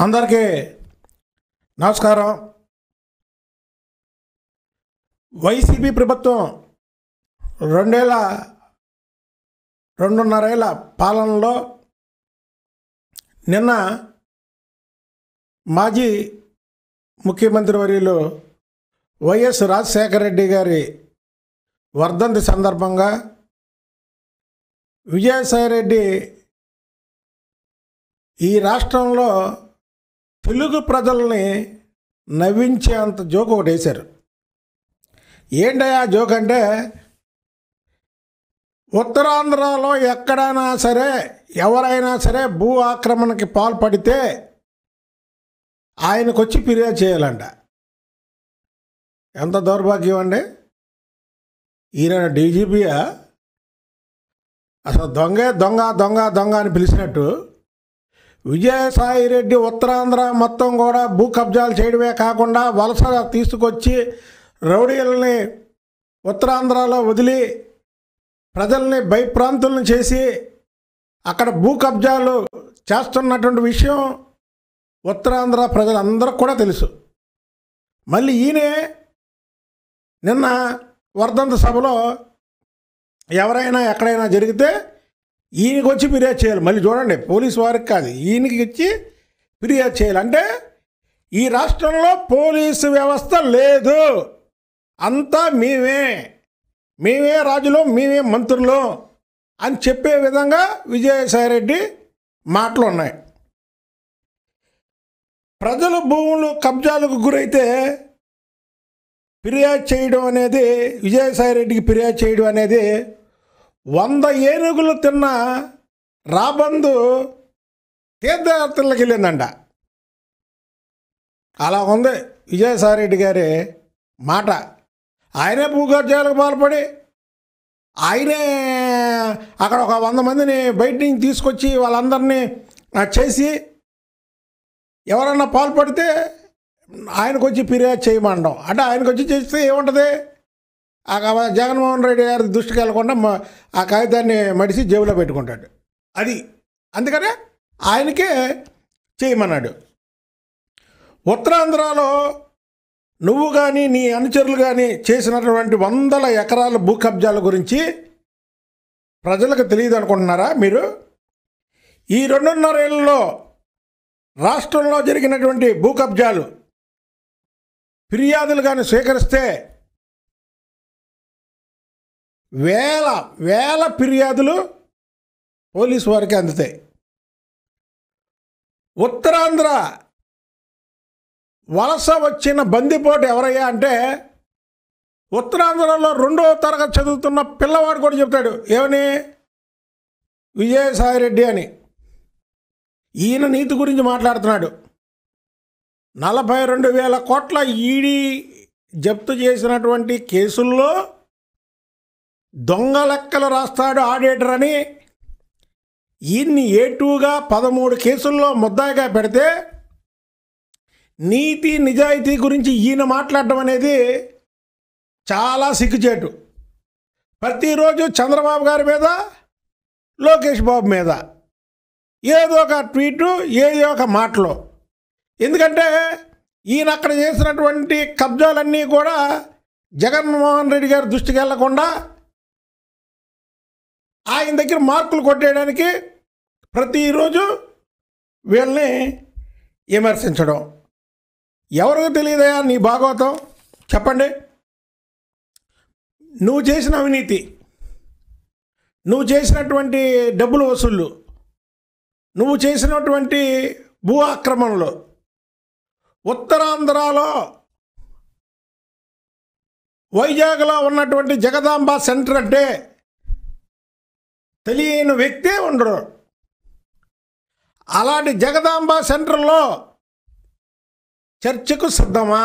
అందరికీ నమస్కారం. వైసీపీ ప్రభుత్వం రెండేళ్ళ రెండున్నరేళ్ళ పాలనలో నిన్న మాజీ ముఖ్యమంత్రి వర్యులు వైఎస్ రాజశేఖర రెడ్డి గారి వర్ధంతి సందర్భంగా విజయసాయిరెడ్డి ఈ రాష్ట్రంలో తెలుగు ప్రజల్ని నవ్వించేంత జోక్ ఒకటి వేశారు. ఏంటయ్యా జోక్ అంటే ఉత్తరాంధ్రలో ఎక్కడైనా సరే ఎవరైనా సరే భూ ఆక్రమణకి పాల్పడితే ఆయనకు వచ్చి ఫిర్యాదు చేయాలంట. ఎంత దౌర్భాగ్యం అండి. ఈయన డీజీపీయా? అసలు దొంగే దొంగ దొంగ దొంగ అని పిలిచినట్టు విజయసాయి రెడ్డి ఉత్తరాంధ్ర మొత్తం కూడా భూ కబ్జాలు చేయడమే కాకుండా వలస తీసుకొచ్చి రౌడీలని ఉత్తరాంధ్రలో వదిలి ప్రజల్ని భయప్రాంతులను చేసి అక్కడ భూ కబ్జాలు చేస్తున్నటువంటి విషయం ఉత్తరాంధ్ర ప్రజలందరికీ కూడా తెలుసు. మళ్ళీ ఈయనే నిన్న వర్ధంత సభలో ఎవరైనా ఎక్కడైనా జరిగితే ఈయనకి వచ్చి ఫిర్యాదు చేయాలి. మళ్ళీ చూడండి పోలీసు వారికి కాదు ఈయనకి వచ్చి ఫిర్యాదు చేయాలి. అంటే ఈ రాష్ట్రంలో పోలీసు వ్యవస్థ లేదు. అంతా మేమే. మేమే రాజులు మేమే మంత్రులు అని చెప్పే విధంగా విజయసాయిరెడ్డి మాటలు ఉన్నాయి. ప్రజల భూములు కబ్జాలకు గురైతే ఫిర్యాదు చేయడం అనేది విజయసాయిరెడ్డికి ఫిర్యాదు చేయడం అనేది వంద ఏనుగులు తిన్న రాబందు తీర్థయాత్రలకు వెళ్ళిందంట. అలా ఉంది. విజయసాయిరెడ్డి గారి మాట. ఆయనే భూగర్జాలకు పాల్పడి ఆయనే అక్కడ ఒక వంద మందిని బయట నుంచి తీసుకొచ్చి వాళ్ళందరినీ చేసి ఎవరన్నా పాల్పడితే ఆయనకు వచ్చి ఫిర్యాదు చేయమండం అంటే ఆయనకు వచ్చి చేస్తే ఏముంటుంది? ఆ జగన్మోహన్ రెడ్డి గారి దృష్టికి వెళ్ళకుండా ఆ కాగితాన్ని మడిసి జేబులో పెట్టుకుంటాడు. అది. అందుకనే ఆయనకే చేయమన్నాడు. ఉత్తరాంధ్రలో నువ్వు కానీ నీ అనుచరులు కానీ చేసినటువంటి వందల ఎకరాల భూ కబ్జాల గురించి ప్రజలకు తెలియదు అనుకుంటున్నారా మీరు? ఈ రెండున్నరేళ్ళలో రాష్ట్రంలో జరిగినటువంటి భూ కబ్జాలు ఫిర్యాదులు కానీ స్వీకరిస్తే వేల వేల ఫిర్యాదులు పోలీసు వారికి అందుతాయి. ఉత్తరాంధ్ర వలస వచ్చిన బందిపోటు ఎవరయ్యా అంటే ఉత్తరాంధ్రలో రెండవ తరగతి చదువుతున్న పిల్లవాడు కూడా చెప్తాడు. ఏమని? విజయసాయిరెడ్డి అని. ఈయన నీతి గురించి మాట్లాడుతున్నాడు. నలభై రెండు వేల కోట్ల ఈడీ జప్తు చేసినటువంటి కేసుల్లో దొంగ లెక్కలు రాస్తాడు ఆడిటర్ అని ఈయన్ని ఏటూగా పదమూడు కేసుల్లో ముద్దాయిగా పెడితే నీతి నిజాయితీ గురించి ఈయన మాట్లాడడం అనేది చాలా సిగ్గుచేటు. ప్రతిరోజు చంద్రబాబు గారి మీద లోకేష్ బాబు మీద ఏదో ఒక ట్వీటు ఏదో ఒక మాటలో. ఎందుకంటే ఈయన అక్కడ చేసినటువంటి కబ్జాలన్నీ కూడా జగన్మోహన్ రెడ్డి గారి దృష్టికి వెళ్ళకుండా ఆయన దగ్గర మార్కులు కొట్టేయడానికి ప్రతిరోజు వీళ్ళని విమర్శించడం. ఎవరికి తెలియదయా నీ భాగవతం? చెప్పండి. నువ్వు చేసిన అవినీతి నువ్వు చేసినటువంటి డబ్బులు వసూళ్ళు నువ్వు చేసినటువంటి భూ ఆక్రమణలు ఉత్తరాంధ్రలో వైజాగ్లో ఉన్నటువంటి జగదాంబ సెంటర్ అంటే తెలియని వ్యక్తే ఉండరు అలాంటి జగదాంబ సెంటర్లో చర్చకు సిద్ధమా?